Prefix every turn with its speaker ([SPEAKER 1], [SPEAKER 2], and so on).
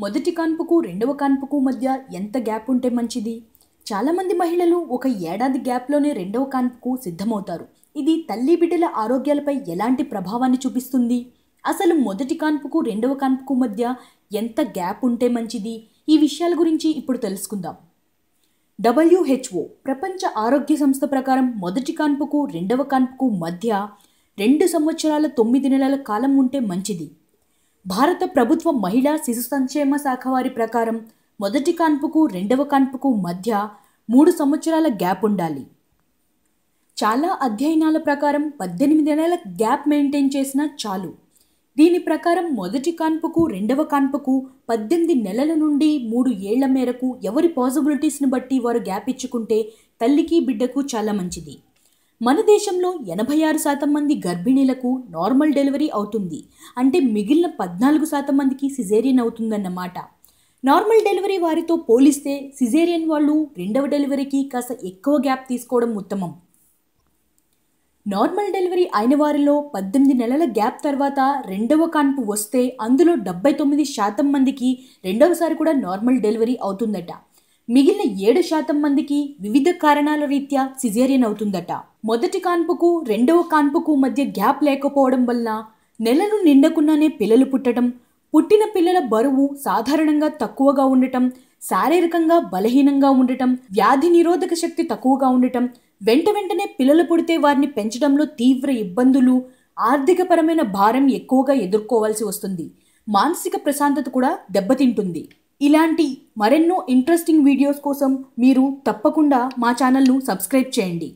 [SPEAKER 1] మొదటి కాన్పుకు రెండవ కాన్పుకు మధ్య ఎంత గ్యాప్ ఉంటే మంచిది? చాలామంది మహిళలు ఒక ఏడాది గ్యాప్లోనే రెండవ కాన్పుకు సిద్ధమవుతారు. ఇది తల్లి బిడ్డల ఆరోగ్యాలపై ఎలాంటి ప్రభావాన్ని చూపిస్తుంది? అసలు మొదటి కాన్పుకు రెండవ కాన్పుకు మధ్య ఎంత గ్యాప్ ఉంటే మంచిది? ఈ విషయాల గురించి ఇప్పుడు తెలుసుకుందాం. డబ్ల్యూహెచ్ఓ ప్రపంచ ఆరోగ్య సంస్థ ప్రకారం మొదటి కాన్పుకు రెండవ కాన్పుకు మధ్య రెండు సంవత్సరాల తొమ్మిది నెలల కాలం ఉంటే మంచిది. భారత ప్రభుత్వ మహిళా శిశు సంక్షేమ శాఖ వారి ప్రకారం మొదటి కాన్పుకు రెండవ కాన్పుకు మధ్య మూడు సంవత్సరాల గ్యాప్ ఉండాలి. చాలా అధ్యయనాల ప్రకారం పద్దెనిమిది నెలల గ్యాప్ మెయింటైన్ చేసినా చాలు. దీని ప్రకారం మొదటి కాన్పుకు రెండవ కాన్పుకు పద్దెనిమిది నెలల నుండి మూడు ఏళ్ళ మేరకు ఎవరి పాసిబిలిటీస్ని బట్టి వారు గ్యాప్ ఇచ్చుకుంటే తల్లికి బిడ్డకు చాలా మంచిది. మన దేశంలో ఎనభై ఆరు శాతం మంది గర్భిణీలకు నార్మల్ డెలివరీ అవుతుంది. అంటే మిగిలిన పద్నాలుగు శాతం మందికి సిజేరియన్ అవుతుందన్నమాట. నార్మల్ డెలివరీ వారితో పోలిస్తే సిజేరియన్ వాళ్ళు రెండవ డెలివరీకి కాస్త ఎక్కువ గ్యాప్ తీసుకోవడం ఉత్తమం. నార్మల్ డెలివరీ అయిన వారిలో పద్దెనిమిది నెలల గ్యాప్ తర్వాత రెండవ కాన్పు వస్తే అందులో డెబ్బై తొమ్మిది శాతం మందికి రెండవసారి కూడా నార్మల్ డెలివరీ అవుతుందట. మిగిలిన ఏడు శాతం మందికి వివిధ కారణాల రీత్యా సిజేరియన్ అవుతుందట. మొదటి కాన్పుకు రెండవ కాన్పుకు మధ్య గ్యాప్ లేకపోవడం వల్ల నెలలు నిండకుండానే పిల్లలు పుట్టడం పుట్టిన పిల్లల బరువు సాధారణంగా తక్కువగా ఉండటం శారీరకంగా బలహీనంగా ఉండటం వ్యాధి నిరోధక శక్తి తక్కువగా ఉండటం వెంట వెంటనే పిల్లలు పుడితే వారిని పెంచడంలో తీవ్ర ఇబ్బందులు ఆర్థికపరమైన భారం ఎక్కువగా ఎదుర్కోవాల్సి వస్తుంది. మానసిక ప్రశాంతత కూడా దెబ్బతింటుంది. ఇలాంటి మరెన్నో ఇంట్రెస్టింగ్ వీడియోస్ కోసం మీరు తప్పకుండా మా ఛానల్ను సబ్స్క్రైబ్ చేయండి.